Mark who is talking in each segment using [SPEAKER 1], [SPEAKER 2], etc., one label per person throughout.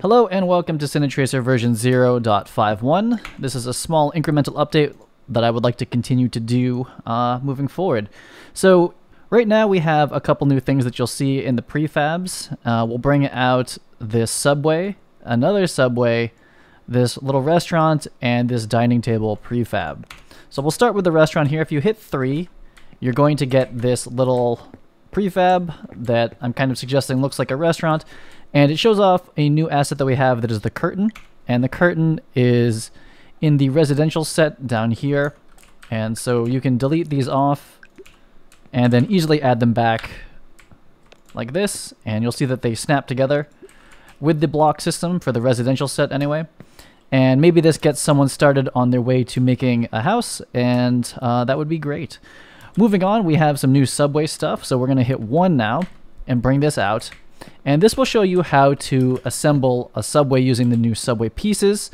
[SPEAKER 1] Hello and welcome to Cinetracer version 0.51. This is a small incremental update that I would like to continue to do uh, moving forward. So right now we have a couple new things that you'll see in the prefabs. Uh, we'll bring out this subway, another subway, this little restaurant, and this dining table prefab. So we'll start with the restaurant here. If you hit 3, you're going to get this little prefab that I'm kind of suggesting looks like a restaurant. And it shows off a new asset that we have that is the curtain. And the curtain is in the residential set down here. And so you can delete these off and then easily add them back like this. And you'll see that they snap together with the block system for the residential set anyway. And maybe this gets someone started on their way to making a house, and uh, that would be great. Moving on, we have some new subway stuff. So we're going to hit 1 now and bring this out. And this will show you how to assemble a subway using the new subway pieces,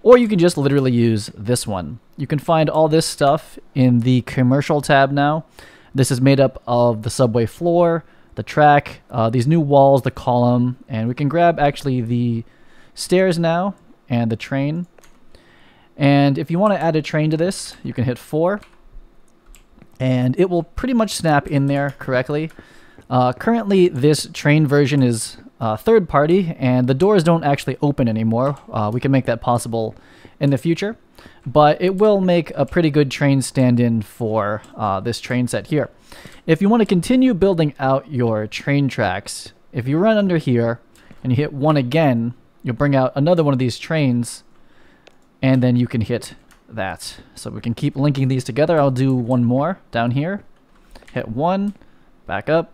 [SPEAKER 1] or you can just literally use this one. You can find all this stuff in the commercial tab now. This is made up of the subway floor, the track, uh, these new walls, the column, and we can grab actually the stairs now and the train. And if you want to add a train to this, you can hit 4, and it will pretty much snap in there correctly. Uh, currently, this train version is uh, third party, and the doors don't actually open anymore. Uh, we can make that possible in the future, but it will make a pretty good train stand-in for uh, this train set here. If you want to continue building out your train tracks, if you run under here and you hit one again, you'll bring out another one of these trains, and then you can hit that. So we can keep linking these together. I'll do one more down here. Hit one, back up,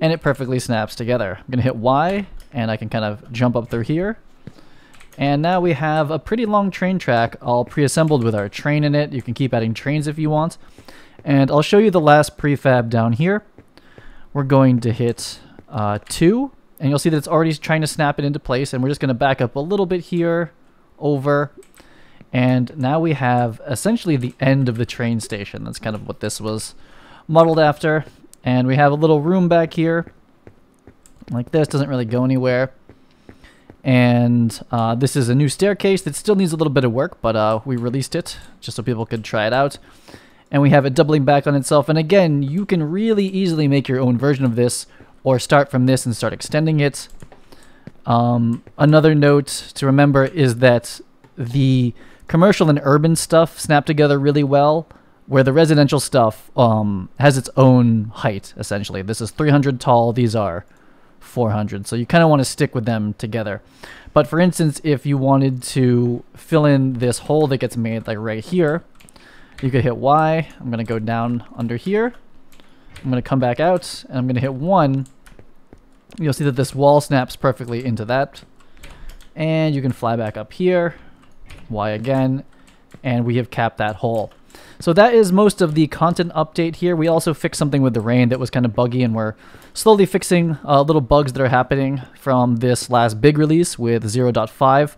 [SPEAKER 1] and it perfectly snaps together. I'm going to hit Y, and I can kind of jump up through here. And now we have a pretty long train track all pre-assembled with our train in it. You can keep adding trains if you want. And I'll show you the last prefab down here. We're going to hit uh, 2, and you'll see that it's already trying to snap it into place, and we're just going to back up a little bit here, over, and now we have essentially the end of the train station. That's kind of what this was modeled after. And we have a little room back here. Like this, doesn't really go anywhere. And uh, this is a new staircase that still needs a little bit of work, but uh, we released it just so people could try it out. And we have it doubling back on itself. And again, you can really easily make your own version of this or start from this and start extending it. Um, another note to remember is that the commercial and urban stuff snap together really well where the residential stuff um, has its own height, essentially. This is 300 tall, these are 400. So you kind of want to stick with them together. But for instance, if you wanted to fill in this hole that gets made like right here, you could hit Y. I'm going to go down under here. I'm going to come back out and I'm going to hit 1. You'll see that this wall snaps perfectly into that. And you can fly back up here. Y again. And we have capped that hole. So that is most of the content update here. We also fixed something with the rain that was kind of buggy and we're slowly fixing uh, little bugs that are happening from this last big release with 0.5.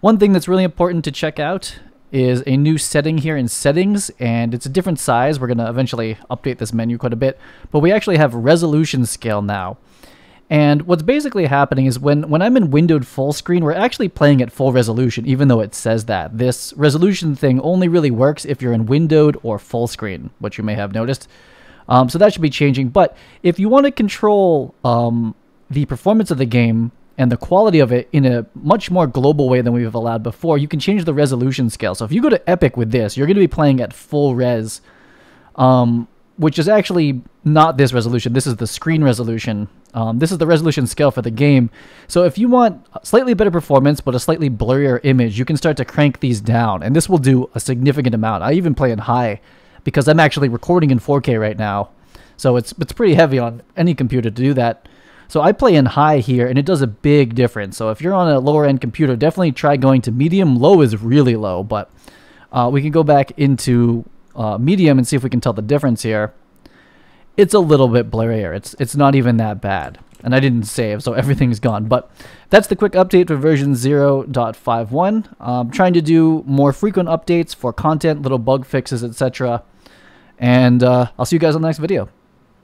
[SPEAKER 1] One thing that's really important to check out is a new setting here in settings and it's a different size. We're going to eventually update this menu quite a bit, but we actually have resolution scale now. And what's basically happening is when, when I'm in windowed full screen, we're actually playing at full resolution, even though it says that. This resolution thing only really works if you're in windowed or full screen, which you may have noticed. Um, so that should be changing. But if you want to control um, the performance of the game and the quality of it in a much more global way than we've allowed before, you can change the resolution scale. So if you go to Epic with this, you're going to be playing at full res. Um, which is actually not this resolution. This is the screen resolution. Um, this is the resolution scale for the game. So if you want slightly better performance but a slightly blurrier image, you can start to crank these down. And this will do a significant amount. I even play in high because I'm actually recording in 4K right now. So it's, it's pretty heavy on any computer to do that. So I play in high here and it does a big difference. So if you're on a lower end computer, definitely try going to medium. Low is really low, but uh, we can go back into uh, medium and see if we can tell the difference here. It's a little bit blurrier. It's it's not even that bad. And I didn't save, so everything's gone. But that's the quick update for version 0.51. I'm trying to do more frequent updates for content, little bug fixes, etc. And uh, I'll see you guys on the next video.